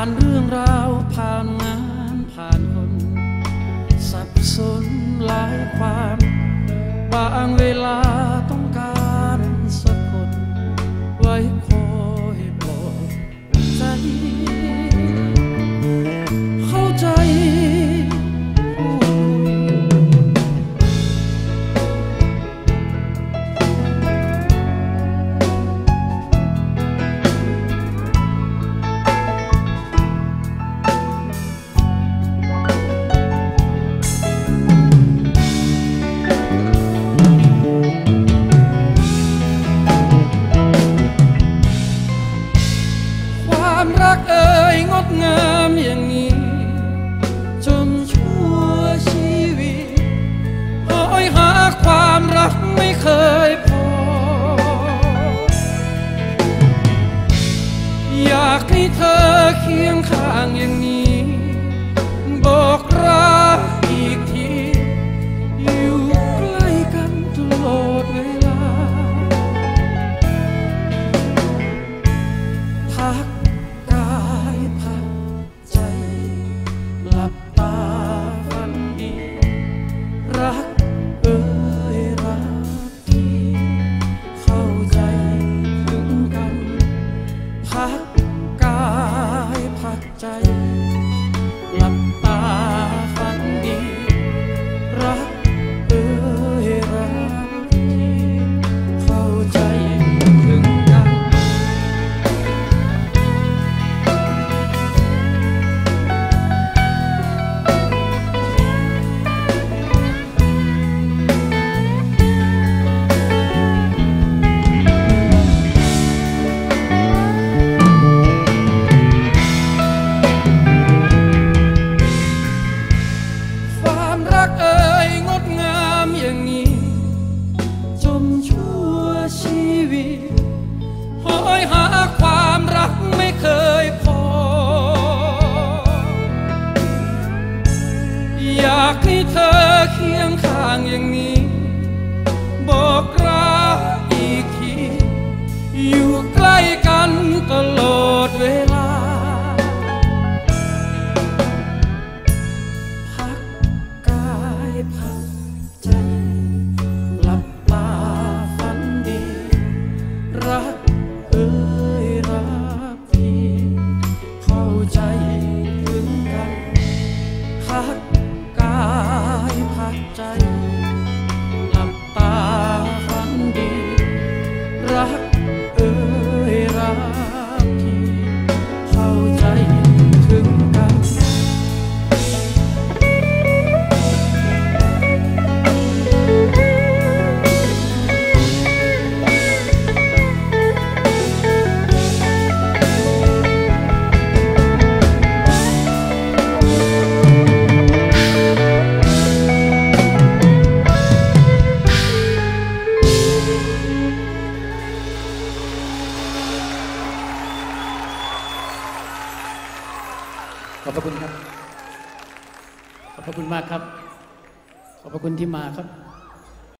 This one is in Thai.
านเรื่องราวผ่านงานผ่านคน สับสนหลายความ บางเวลา ความรักไม่เคยพอ อยากให้เธอเคียงข้างอย่างนี้ วิตหอยหา ขอบพระคุณครับ ขอบพระคุณมากครับ ขอบพระคุณที่มาครับ